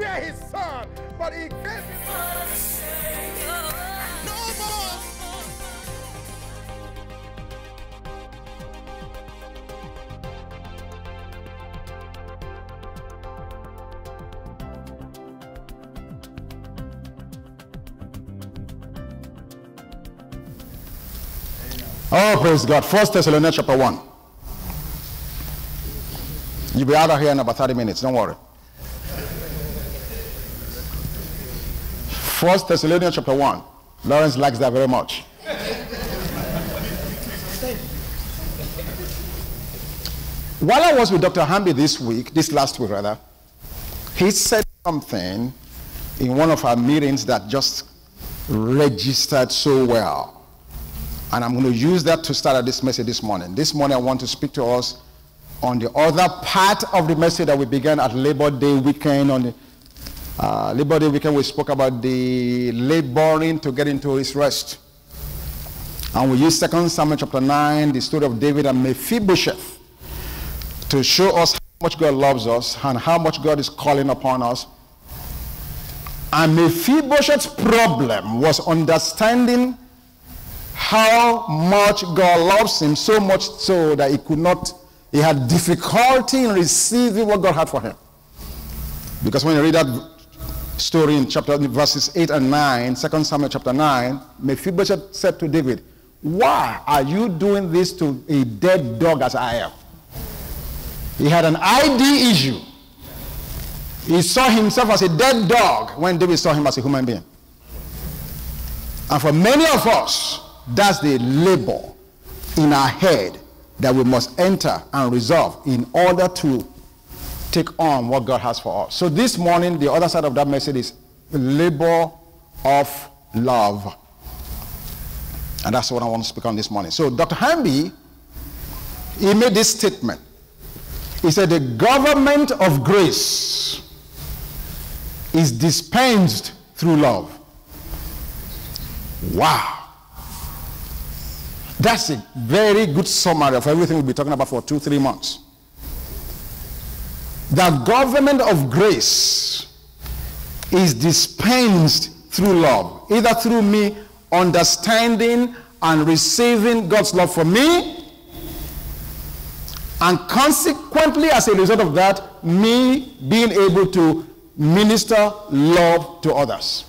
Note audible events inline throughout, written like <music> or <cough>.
did spare his son, but he gave him. No more. Oh, praise God. First Thessalonians chapter 1. You'll be out of here in about 30 minutes. Don't worry. First Thessalonians chapter 1. Lawrence likes that very much. While I was with Dr. Hamby this week, this last week rather, he said something in one of our meetings that just registered so well. And I'm going to use that to start this message this morning. This morning, I want to speak to us on the other part of the message that we began at Labor Day weekend. On the uh, Labor Day weekend, we spoke about the laboring to get into his rest. And we used 2 Samuel chapter 9, the story of David and Mephibosheth, to show us how much God loves us and how much God is calling upon us. And Mephibosheth's problem was understanding how much God loves him, so much so that he could not, he had difficulty in receiving what God had for him. Because when you read that story in chapter verses 8 and 9, 2 Samuel chapter 9, Mephibosheth said to David, Why are you doing this to a dead dog as I am? He had an ID issue. He saw himself as a dead dog when David saw him as a human being. And for many of us, that's the labor in our head that we must enter and resolve in order to take on what God has for us. So this morning, the other side of that message is labor of love. And that's what I want to speak on this morning. So Dr. Hamby, he made this statement. He said, the government of grace is dispensed through love. Wow. That's a very good summary of everything we'll be talking about for two, three months. The government of grace is dispensed through love, either through me understanding and receiving God's love for me, and consequently, as a result of that, me being able to minister love to others.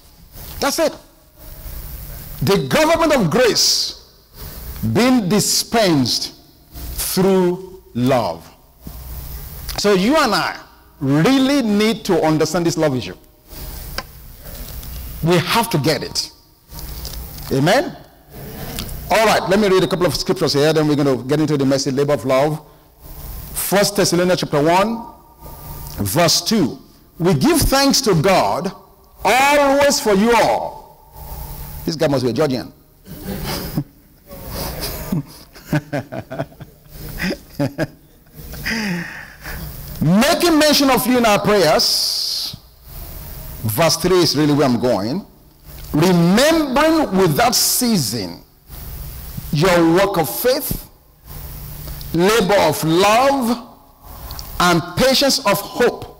That's it. The government of grace being dispensed through love. So you and I really need to understand this love issue. We have to get it. Amen? All right, let me read a couple of scriptures here, then we're going to get into the message, labor of love. First Thessalonians chapter 1, verse 2. We give thanks to God always for you all. This guy must be a Georgian. <laughs> Making mention of you in our prayers, verse 3 is really where I'm going. Remembering without ceasing your work of faith, labor of love, and patience of hope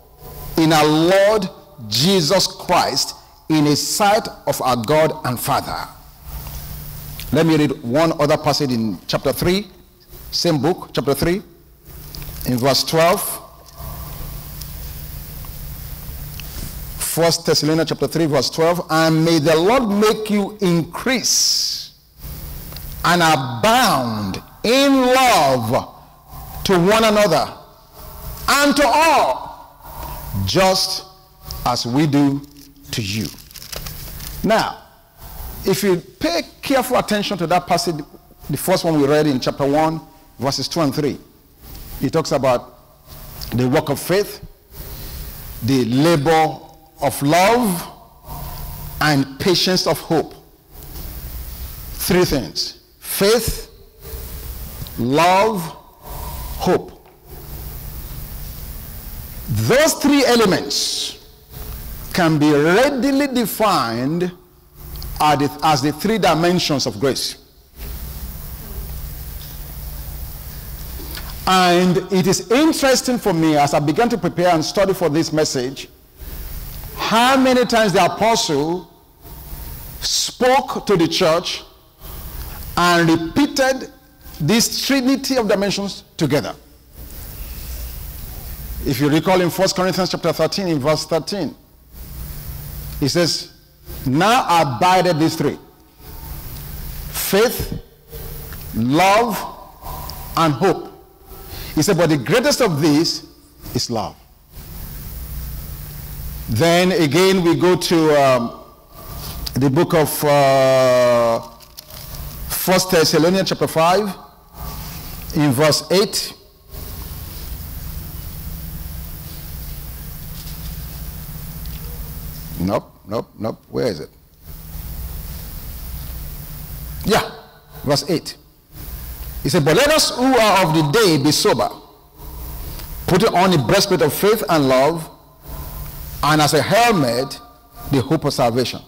in our Lord Jesus Christ in a sight of our God and Father. Let me read one other passage in chapter 3, same book, chapter 3, in verse 12. First Thessalonians chapter 3, verse 12. And may the Lord make you increase and abound in love to one another and to all, just as we do to you. Now, if you pay careful attention to that passage, the first one we read in chapter 1, verses 2 and 3, it talks about the work of faith, the labor of love, and patience of hope. Three things faith, love, hope. Those three elements can be readily defined as the three dimensions of grace. And it is interesting for me as I began to prepare and study for this message how many times the apostle spoke to the church and repeated this trinity of dimensions together. If you recall in 1 Corinthians chapter 13, in verse 13, he says, Now abided these three faith, love, and hope. He said, But the greatest of these is love. Then again, we go to um, the book of uh, 1 Thessalonians chapter 5, in verse 8. Nope, nope, nope. Where is it? Yeah, verse 8. He said, But let us who are of the day be sober, putting on the breastplate of faith and love, and as a helmet, the hope of salvation.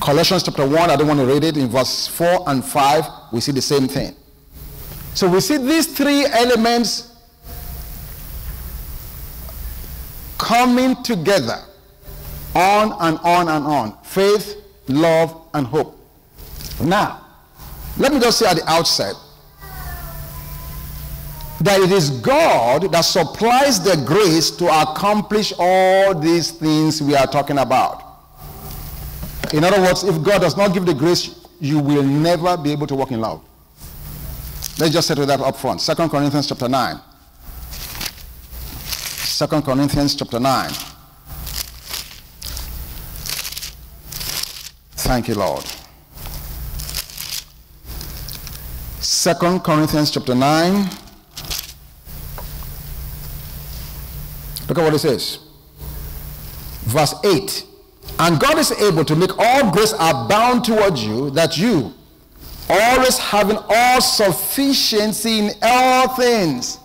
Colossians chapter 1, I don't want to read it, in verse 4 and 5, we see the same thing. So we see these three elements coming together on and on and on faith, love, and hope. Now, let me just say at the outset that it is God that supplies the grace to accomplish all these things we are talking about. In other words, if God does not give the grace, you will never be able to walk in love. Let's just settle that up front. 2 Corinthians chapter 9. 2 Corinthians chapter 9. Thank you, Lord. 2 Corinthians chapter 9. Look at what it says. Verse 8. And God is able to make all grace abound towards you, that you, always having all sufficiency in all things.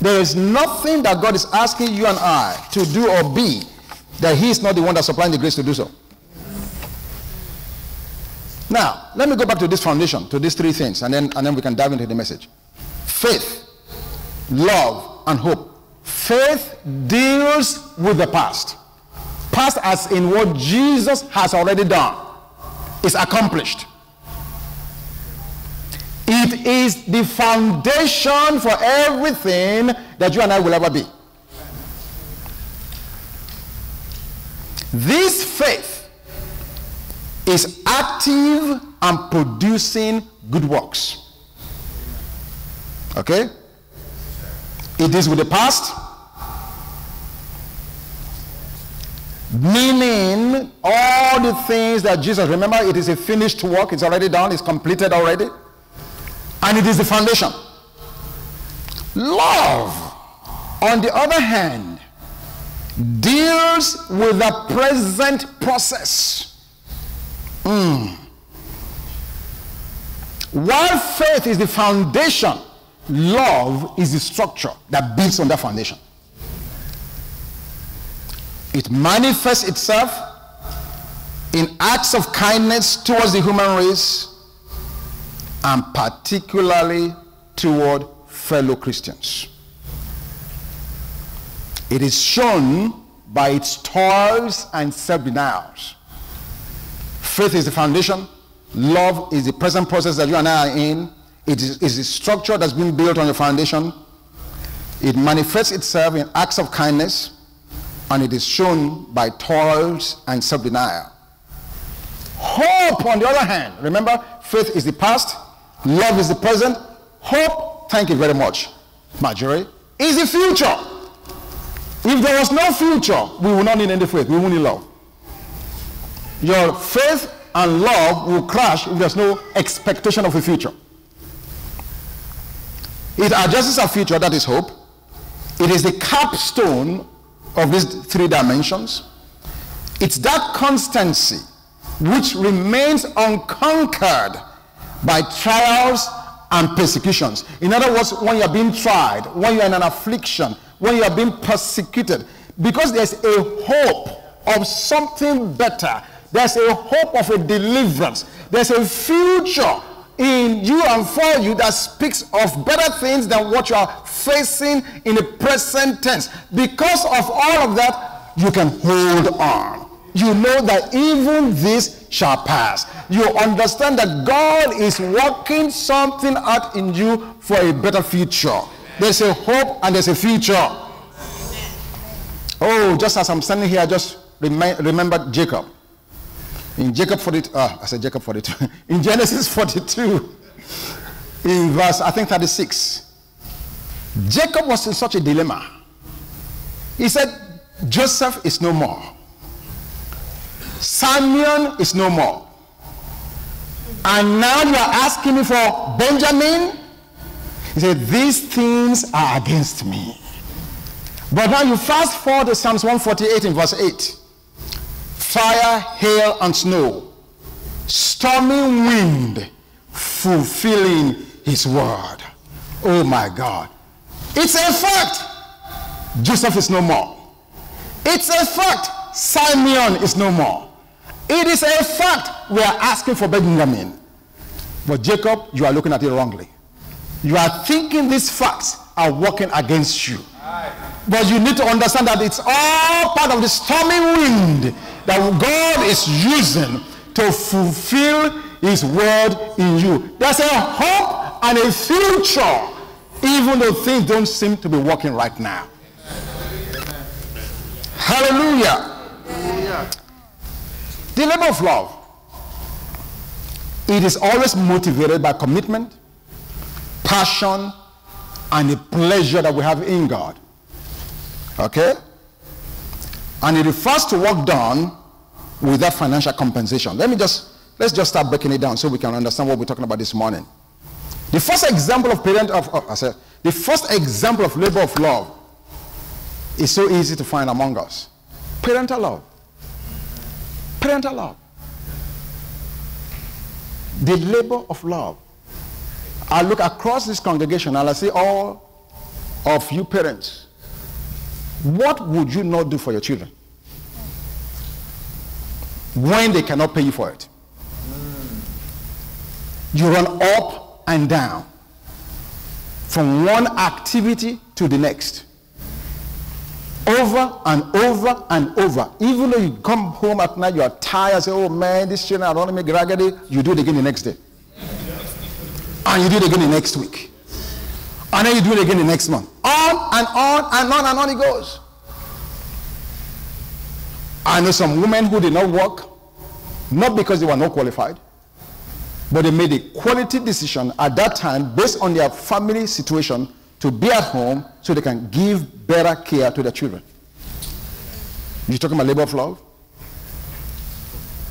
There is nothing that God is asking you and I to do or be that He is not the one that's supplying the grace to do so. Now, let me go back to this foundation, to these three things, and then, and then we can dive into the message. Faith, love, and hope. Faith deals with the past. Past as in what Jesus has already done. It's accomplished. It is the foundation for everything that you and I will ever be. This faith is active and producing good works. Okay? It is with the past, meaning all the things that Jesus, remember, it is a finished work, it's already done, it's completed already. And it is the foundation. Love, on the other hand, deals with the present process. Mm. While faith is the foundation, love is the structure that builds on that foundation. It manifests itself in acts of kindness towards the human race and particularly toward fellow Christians. It is shown by its toils and self denials. Faith is the foundation, love is the present process that you and I are in. It is, is the structure that's been built on the foundation. It manifests itself in acts of kindness, and it is shown by toils and self denial. Hope, on the other hand, remember, faith is the past, Love is the present. Hope, thank you very much, Marjorie, is the future. If there was no future, we will not need any faith. We will need love. Your faith and love will crash if there's no expectation of a future. It addresses a future that is hope. It is the capstone of these three dimensions. It's that constancy which remains unconquered by trials and persecutions. In other words, when you are being tried, when you are in an affliction, when you are being persecuted, because there's a hope of something better, there's a hope of a deliverance, there's a future in you and for you that speaks of better things than what you are facing in the present tense. Because of all of that, you can hold on. You know that even this shall pass. You understand that God is working something out in you for a better future. There's a hope and there's a future. Oh, just as I'm standing here, I just remember Jacob. In Jacob 42, uh, I said Jacob 42. <laughs> in Genesis 42, in verse, I think 36, Jacob was in such a dilemma. He said, Joseph is no more. Simeon is no more. And now you are asking me for Benjamin? He said, These things are against me. But now you fast forward to Psalms 148 in verse 8 fire, hail, and snow, stormy wind, fulfilling his word. Oh my God. It's a fact. Joseph is no more. It's a fact. Simeon is no more. It is a fact we are asking for Benjamin. But Jacob, you are looking at it wrongly. You are thinking these facts are working against you. But you need to understand that it's all part of the stormy wind that God is using to fulfill his word in you. There's a hope and a future, even though things don't seem to be working right now. Hallelujah. The labor of love. It is always motivated by commitment, passion, and the pleasure that we have in God. Okay? And it refers to work done without financial compensation. Let me just let's just start breaking it down so we can understand what we're talking about this morning. The first example of parent of uh, I said, the first example of labor of love is so easy to find among us. Parental love. Parental love. The labor of love. I look across this congregation and I see all of you parents. What would you not do for your children? When they cannot pay you for it. You run up and down from one activity to the next over and over and over. Even though you come home at night, you are tired, say, oh man, this children are running me raggedy, you do it again the next day. And you do it again the next week. And then you do it again the next month. On and on and on and on it goes. I know some women who did not work, not because they were not qualified, but they made a quality decision at that time based on their family situation to be at home so they can give better care to their children. You're talking about labor of love?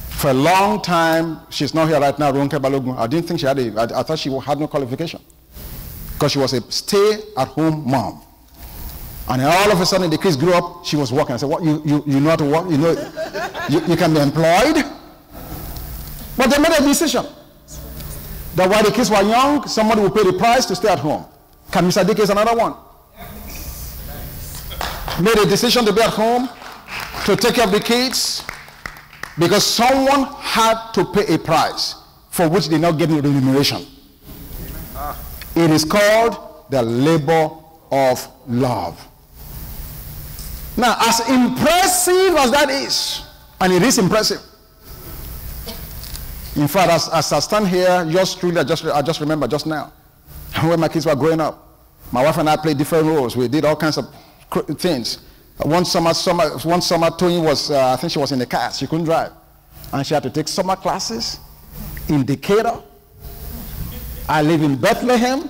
For a long time, she's not here right now, Ronke Balogun. I didn't think she had a, I, I thought she had no qualification. Because she was a stay-at-home mom. And all of a sudden, the kids grew up, she was working. I said, what, you, you, you know how to work? You know, you, you can be employed? But they made a decision that while the kids were young, somebody would pay the price to stay at home. Kamisa Dike is another one. Made a decision to be at home, to take care of the kids, because someone had to pay a price for which they are not getting remuneration. Ah. It is called the labor of love. Now, as impressive as that is, and it is impressive. In fact, as, as I stand here, just truly, I just, I just remember just now, when my kids were growing up, my wife and I played different roles. We did all kinds of things. One summer, summer one summer, Tony was, uh, I think she was in the car. She couldn't drive. And she had to take summer classes in Decatur. I live in Bethlehem.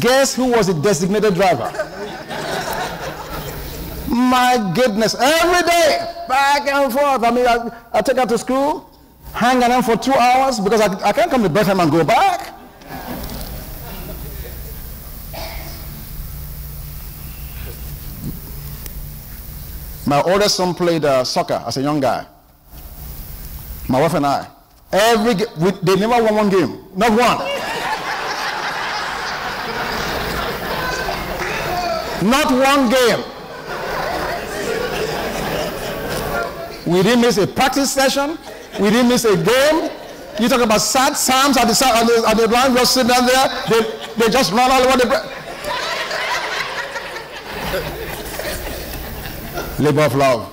Guess who was the designated driver? My goodness, every day, back and forth. I mean, I, I take her to school, hang around for two hours because I, I can't come to Bethlehem and go back. My oldest son played uh, soccer as a young guy. My wife and I. Every we, they never won one game, not one. not one game. We didn't miss a practice session. We didn't miss a game. You talk about sad psalms at the, at the, at the line, just sitting down there. They, they just run all over the. place. Labor of love.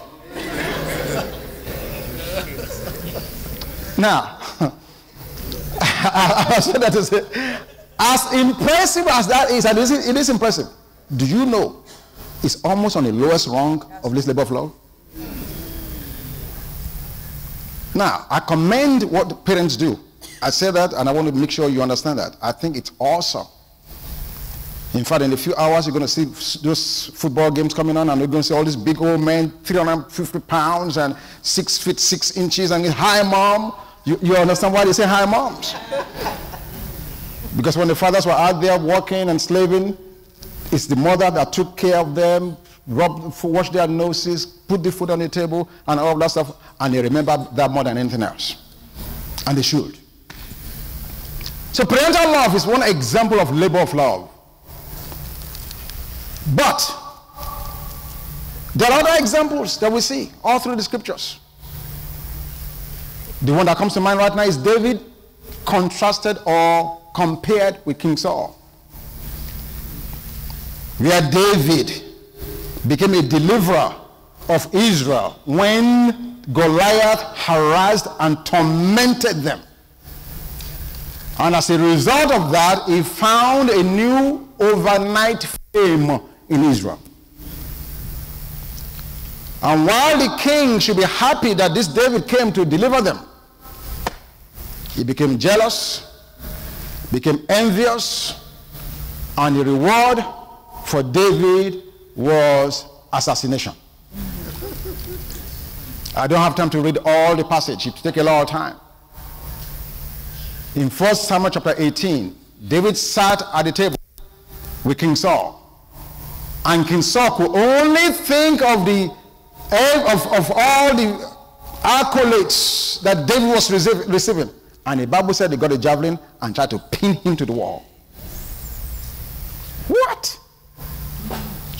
now, <laughs> I said that to say, as impressive as that is, and it is, it is impressive, do you know it's almost on the lowest rung of this labor of love? Now, I commend what parents do. I say that and I want to make sure you understand that. I think it's awesome. In fact, in a few hours, you're going to see those football games coming on, and you're going to see all these big old men, 350 pounds and six feet six inches, and hi, mom. You, you understand why they say hi, moms? <laughs> because when the fathers were out there working and slaving, it's the mother that took care of them, rubbed, washed their noses, put the food on the table, and all of that stuff, and they remember that more than anything else. And they should. So parental love is one example of labor of love. But there are other examples that we see all through the scriptures. The one that comes to mind right now is David contrasted or compared with King Saul. We Where David became a deliverer of Israel when Goliath harassed and tormented them. And as a result of that, he found a new overnight fame in Israel. And while the king should be happy that this David came to deliver them, he became jealous, became envious, and the reward for David was assassination. I don't have time to read all the passage. It take a lot of time. In 1 Samuel chapter 18, David sat at the table with King Saul. And King Saul could only think of the of, of all the accolades that David was receiving. And the Bible said they got a javelin and tried to pin him to the wall. What?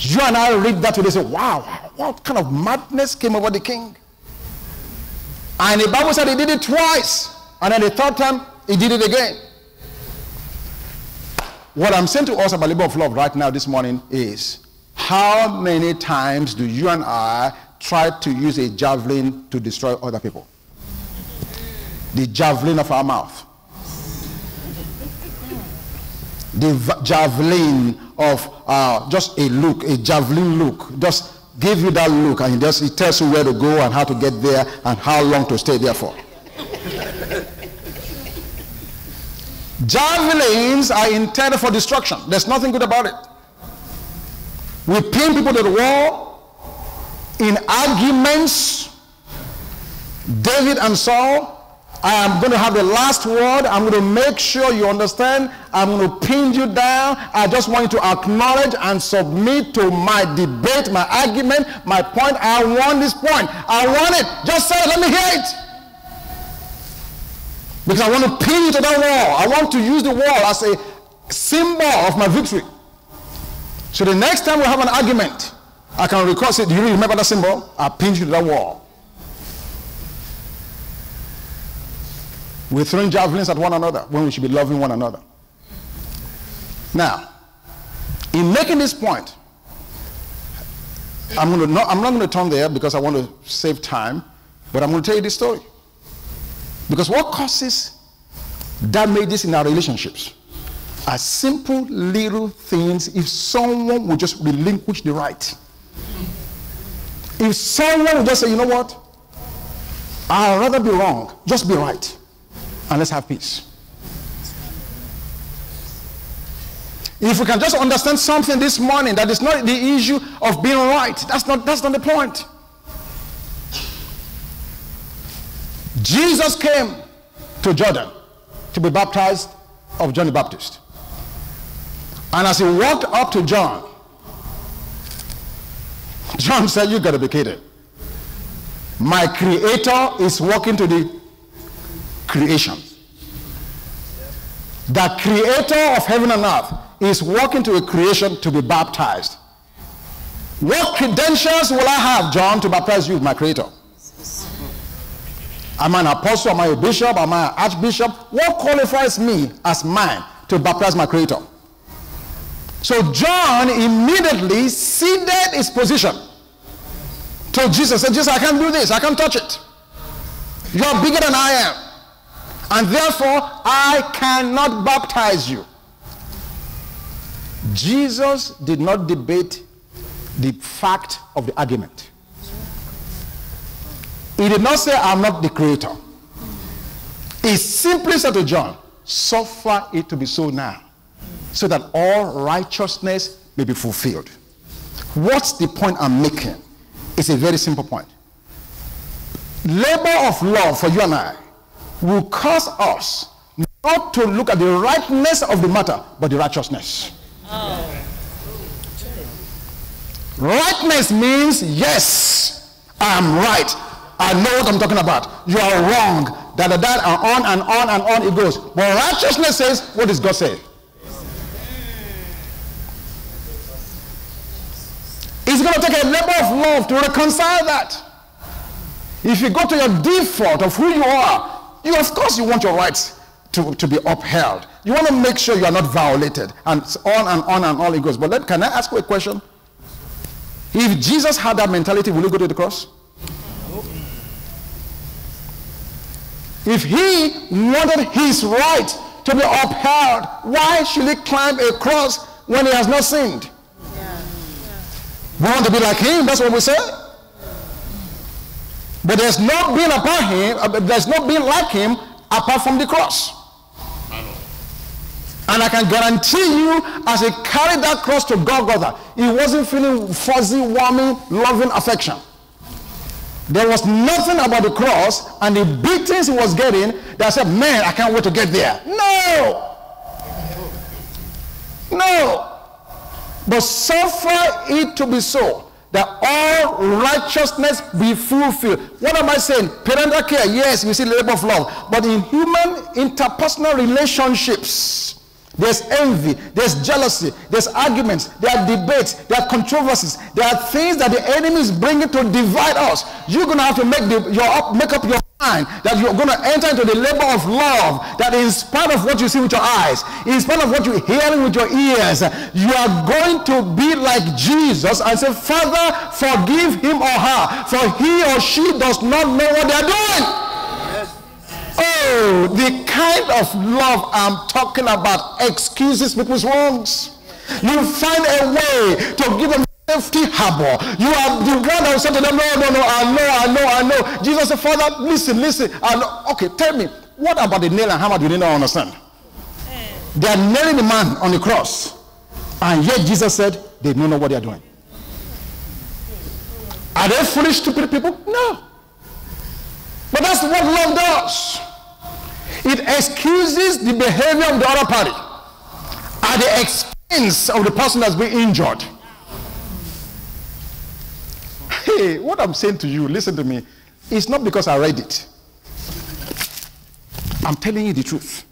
You and I read that today say, wow, what kind of madness came over the king? And the Bible said he did it twice. And then the third time, he did it again. What I'm saying to us about labor of love right now this morning is how many times do you and I try to use a javelin to destroy other people? The javelin of our mouth. The javelin of uh, just a look, a javelin look. Just give you that look and it, just, it tells you where to go and how to get there and how long to stay there for. Javelins are intended for destruction. There's nothing good about it. We pin people to the wall in arguments. David and Saul, I am going to have the last word. I'm going to make sure you understand. I'm going to pin you down. I just want you to acknowledge and submit to my debate, my argument, my point. I want this point. I want it. Just say it. Let me hear it. Because I want to pin you to that wall. I want to use the wall as a symbol of my victory. So the next time we have an argument, I can recall, say, do you remember that symbol? I pinned you to that wall. We're throwing javelins at one another when we should be loving one another. Now, in making this point, I'm, to not, I'm not going to turn there because I want to save time, but I'm going to tell you this story. Because what causes damages in our relationships are simple little things if someone would just relinquish the right. If someone would just say, you know what? I'd rather be wrong, just be right, and let's have peace. If we can just understand something this morning that is not the issue of being right, that's not, that's not the point. Jesus came to Jordan to be baptized of John the Baptist. And as he walked up to John, John said, You gotta be kidding. My creator is walking to the creation. The creator of heaven and earth is walking to a creation to be baptized. What credentials will I have, John, to baptize you, my creator? Am I an apostle? Am I a bishop? Am I an archbishop? What qualifies me as mine to baptize my creator? So John immediately ceded his position told Jesus, said, Jesus, I can't do this. I can't touch it. You are bigger than I am. And therefore, I cannot baptize you. Jesus did not debate the fact of the argument. He did not say, I'm not the creator. He simply said to John, Suffer it to be so now, so that all righteousness may be fulfilled. What's the point I'm making? It's a very simple point. Labor of love for you and I will cause us not to look at the rightness of the matter, but the righteousness. Oh. Rightness means, yes, I am right. I know what I'm talking about. You are wrong. Da da da, and on and on and on it goes. But righteousness says, what does God say? It's going to take a labor of love to reconcile that. If you go to your default of who you are, you of course you want your rights to, to be upheld. You want to make sure you are not violated. And on and on and on it goes. But let, can I ask you a question? If Jesus had that mentality, will he go to the cross? If he wanted his right to be upheld, why should he climb a cross when he has not sinned? We want to be like him, that's what we say. But there's not been apart him, uh, there's not been like him apart from the cross. And I can guarantee you, as he carried that cross to Golgotha, he wasn't feeling fuzzy, warming, loving affection. There was nothing about the cross and the beatings he was getting that said, Man, I can't wait to get there. No! No! But suffer it to be so that all righteousness be fulfilled. What am I saying? Parental care, yes, we see the labor of love. But in human interpersonal relationships, there's envy, there's jealousy, there's arguments, there are debates, there are controversies, there are things that the enemy is bringing to divide us. You're going to have to make, the, your up, make up your that you're going to enter into the labor of love, that in spite of what you see with your eyes, in spite of what you're hearing with your ears, you are going to be like Jesus and say, Father, forgive him or her, for he or she does not know what they're doing. Oh, the kind of love I'm talking about excuses people's wrongs. You find a way to give them safety harbor. You are the one that say to them, no, no, no, I know, I know, I know. Jesus said, Father, listen, listen. I know. Okay, tell me, what about the nail and hammer do you not understand? Eh. They are nailing the man on the cross. And yet Jesus said, they don't know what they are doing. Are they foolish, stupid people? No. But that's what love does. It excuses the behavior of the other party at the expense of the person that's been injured. Hey, what I'm saying to you, listen to me, it's not because I read it. I'm telling you the truth.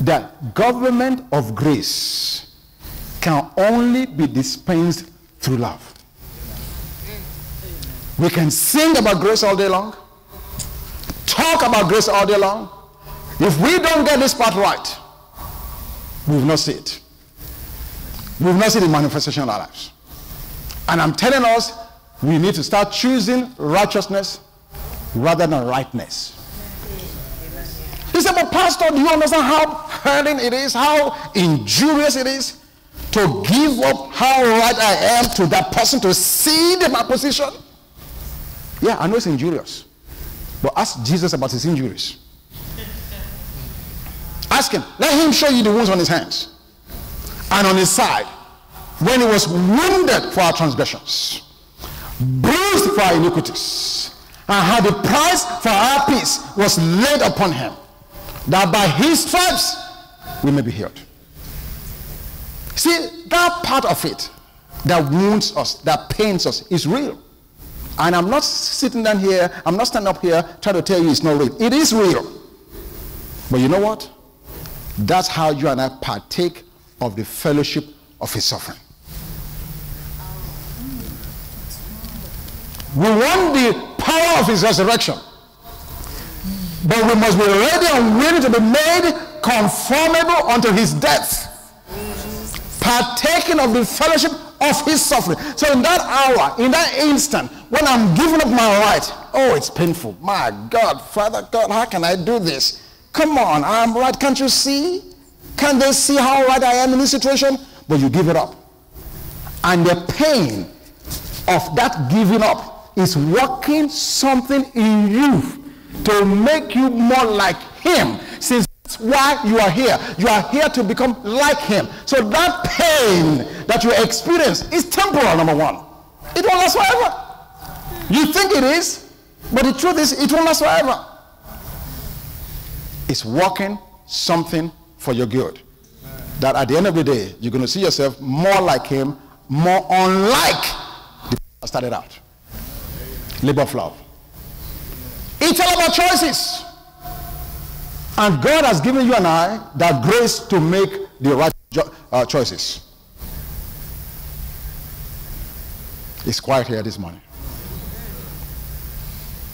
The government of grace can only be dispensed through love. We can sing about grace all day long, talk about grace all day long. If we don't get this part right, we will not see it. We will not see the manifestation of our lives. And I'm telling us, we need to start choosing righteousness rather than rightness. He said, but pastor, do you understand how hurting it is, how injurious it is to give up how right I am to that person to cede my position? Yeah, I know it's injurious. But ask Jesus about his injuries. Ask him. Let him show you the wounds on his hands and on his side when he was wounded for our transgressions, bruised for our iniquities, and how the price for our peace was laid upon him, that by his stripes we may be healed. See, that part of it that wounds us, that pains us, is real. And I'm not sitting down here, I'm not standing up here trying to tell you it's not real. It is real. But you know what? That's how you and I partake of the fellowship of his suffering. We want the power of his resurrection. But we must be ready and willing to be made conformable unto his death. Partaking of the fellowship of his suffering. So in that hour, in that instant, when I'm giving up my right, oh, it's painful. My God, Father God, how can I do this? Come on, I'm right. Can't you see? Can't they see how right I am in this situation? But you give it up. And the pain of that giving up is working something in you to make you more like him. Since that's why you are here. You are here to become like him. So that pain that you experience is temporal, number one. It won't last forever. You think it is, but the truth is it won't last forever. It's working something for your good. That at the end of the day, you're going to see yourself more like him, more unlike the started out. Labor of love. It's all about choices. And God has given you and I that grace to make the right uh, choices. It's quiet here this morning.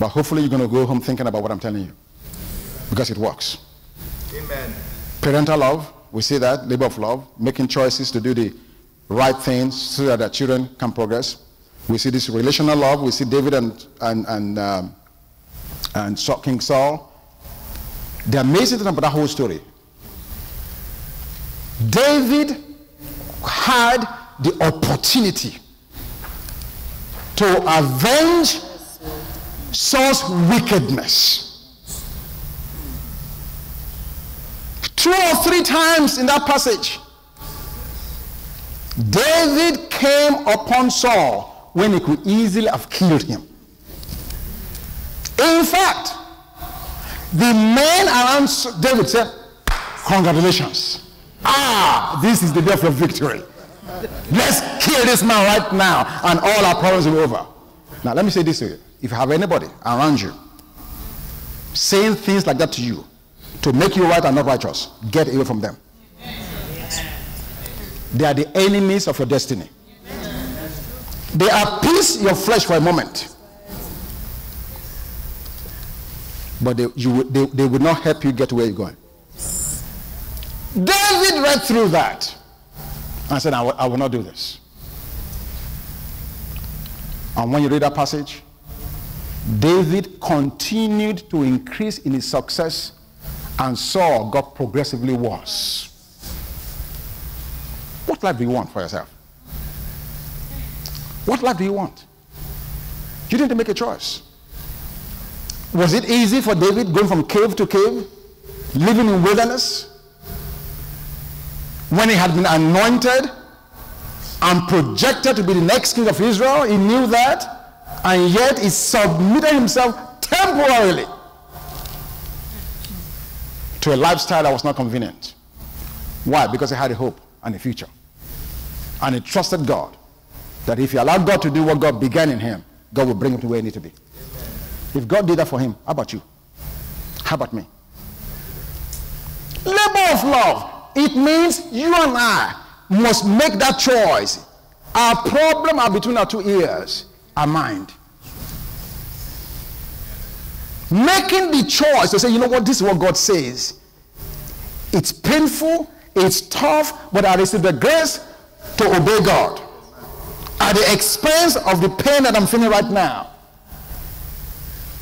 But hopefully you're going to go home thinking about what I'm telling you. Because it works. Amen. Parental love, we see that, labor of love, making choices to do the right things so that our children can progress. We see this relational love. We see David and, and, and, um, and King Saul. The amazing thing about that whole story, David had the opportunity to avenge Saul's wickedness. Two or three times in that passage, David came upon Saul when he could easily have killed him. In fact, the men around David said, Congratulations. Ah, this is the day of victory. Let's kill this man right now, and all our problems will be over. Now, let me say this to you. If you have anybody around you saying things like that to you to make you right and not righteous, get away from them. They are the enemies of your destiny. They appease your flesh for a moment. But they, you, they, they will not help you get where you're going. David read through that and said, I will, I will not do this. And when you read that passage, David continued to increase in his success and Saul got progressively worse. What life do you want for yourself? What life do you want? You need to make a choice. Was it easy for David going from cave to cave, living in wilderness? When he had been anointed and projected to be the next king of Israel, he knew that, and yet he submitted himself temporarily to a lifestyle that was not convenient. Why? Because he had a hope and a future. And he trusted God that if you allow God to do what God began in him, God will bring him to where he needs to be. If God did that for him, how about you? How about me? Labor of love. It means you and I must make that choice. Our problem are between our two ears, our mind. Making the choice to say, you know what, this is what God says. It's painful, it's tough, but I receive the grace to obey God at the expense of the pain that I'm feeling right now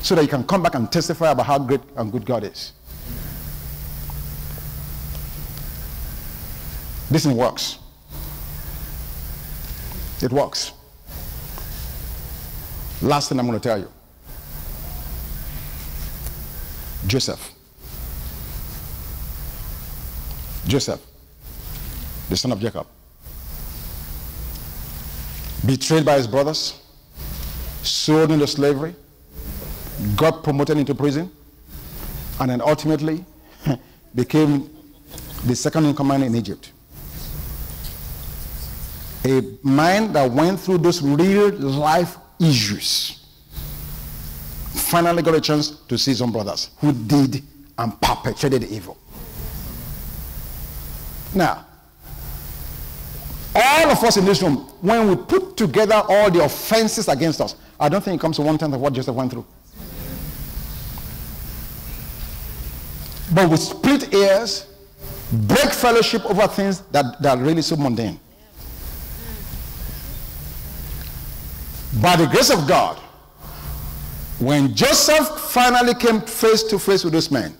so that you can come back and testify about how great and good God is. This thing works. It works. Last thing I'm going to tell you Joseph. Joseph, the son of Jacob, betrayed by his brothers, sold into slavery, got promoted into prison, and then ultimately <laughs> became the second in command in Egypt. A man that went through those real life issues finally got a chance to see some brothers who did and perpetrated evil. Now, all of us in this room, when we put together all the offenses against us, I don't think it comes to one tenth of what Joseph went through. But we split ears, break fellowship over things that, that are really so mundane. By the grace of God, when Joseph finally came face to face with those men,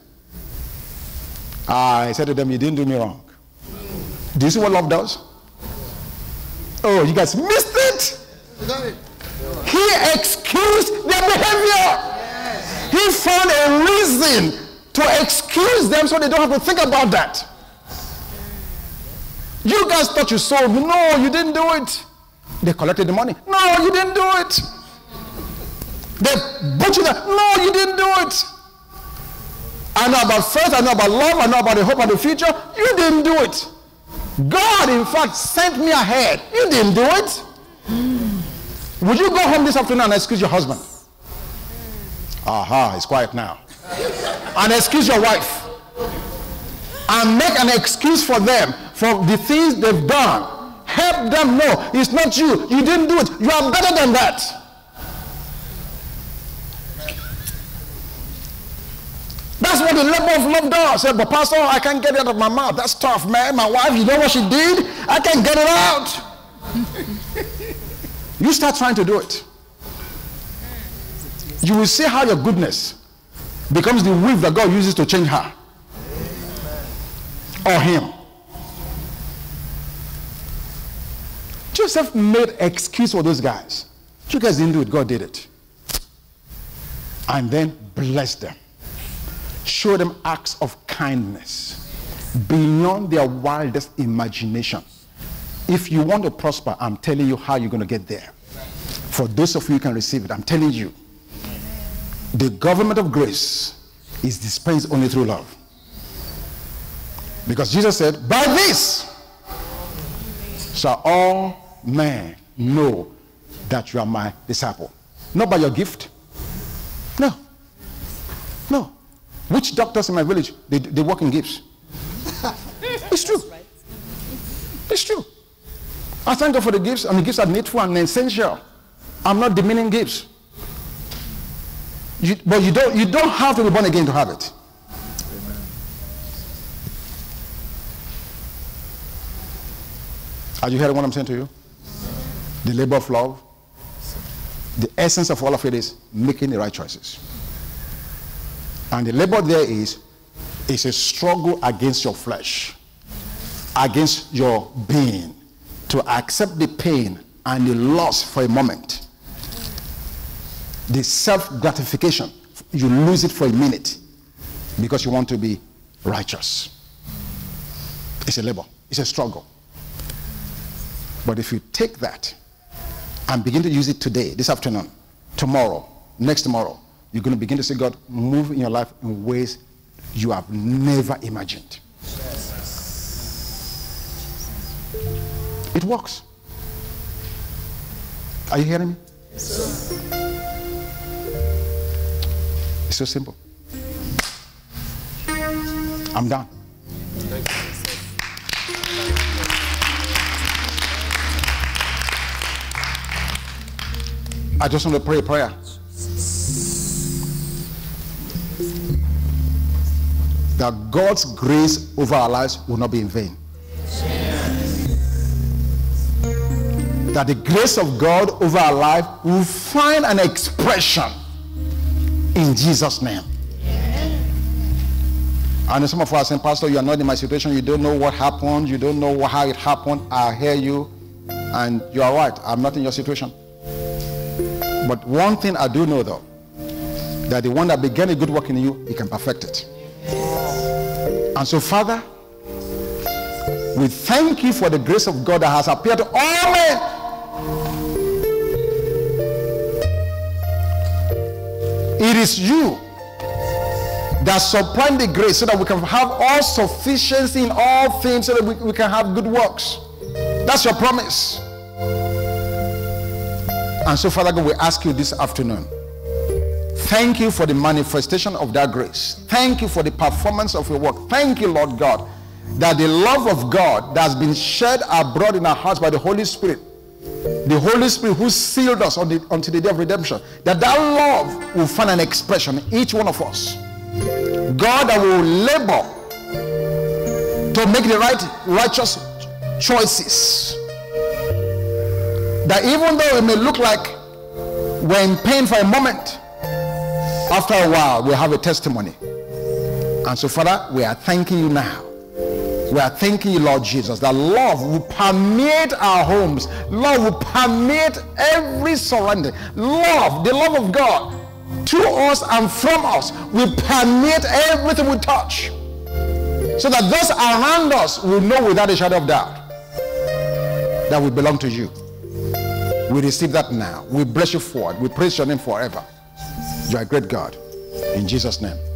I said to them, You didn't do me wrong. Do you see what love does? Oh, you guys missed it. He excused their behavior. He found a reason to excuse them so they don't have to think about that. You guys thought you sold. No, you didn't do it. They collected the money. No, you didn't do it. They butchered that. No, you didn't do it. I know about faith. I know about love. I know about the hope of the future. You didn't do it. God, in fact, sent me ahead. You didn't do it. Would you go home this afternoon and excuse your husband? Aha, it's quiet now. and excuse your wife. And make an excuse for them for the things they've done. Help them know it's not you. You didn't do it. You are better than that. That's what the labor of love does. Said, but Pastor, I can't get it out of my mouth. That's tough, man. My wife, you know what she did? I can't get it out. <laughs> you start trying to do it. You will see how your goodness becomes the weave that God uses to change her or him. Joseph made excuse for those guys. You guys didn't do it, God did it. And then blessed them. Show them acts of kindness beyond their wildest imagination. If you want to prosper, I'm telling you how you're going to get there. For those of you who can receive it, I'm telling you, the government of grace is dispensed only through love. Because Jesus said, By this shall all men know that you are my disciple. Not by your gift. No. No. Witch doctors in my village, they, they work in gifts. <laughs> it's true. It's true. I thank God for the gifts. I mean, gifts are needful and essential. I'm not demeaning gifts. You, but you don't, you don't have to be born again to have it. Are you hearing what I'm saying to you? The labor of love. The essence of all of it is making the right choices. And the labor there is, is a struggle against your flesh, against your being, to accept the pain and the loss for a moment. The self gratification, you lose it for a minute because you want to be righteous. It's a labor, it's a struggle. But if you take that and begin to use it today, this afternoon, tomorrow, next tomorrow, you're going to begin to see God move in your life in ways you have never imagined. It works. Are you hearing me? It's so simple. I'm done. I just want to pray a prayer. That God's grace over our lives will not be in vain. That the grace of God over our life will find an expression in Jesus' name. And some of us saying, Pastor, you are not in my situation. You don't know what happened. You don't know how it happened. I hear you. And you are right. I'm not in your situation. But one thing I do know though, that the one that began a good work in you, he can perfect it. And so, Father, we thank you for the grace of God that has appeared to all men. It is you that supply the grace so that we can have all sufficiency in all things so that we, we can have good works. That's your promise. And so, Father God, we ask you this afternoon. Thank you for the manifestation of that grace. Thank you for the performance of your work. Thank you, Lord God, that the love of God that has been shed abroad in our hearts by the Holy Spirit, the Holy Spirit who sealed us on the, until the day of redemption, that that love will find an expression in each one of us. God, that will labor to make the right righteous choices that even though it may look like We're in pain for a moment. After a while, we have a testimony. And so, Father, we are thanking you now. We are thanking you, Lord Jesus, that love will permeate our homes. Love will permeate every surrounding. Love, the love of God to us and from us will permeate everything we touch. So that those around us will know without a shadow of doubt that we belong to you. We receive that now. We bless you for it. We praise your name forever. You are a great God. In Jesus' name.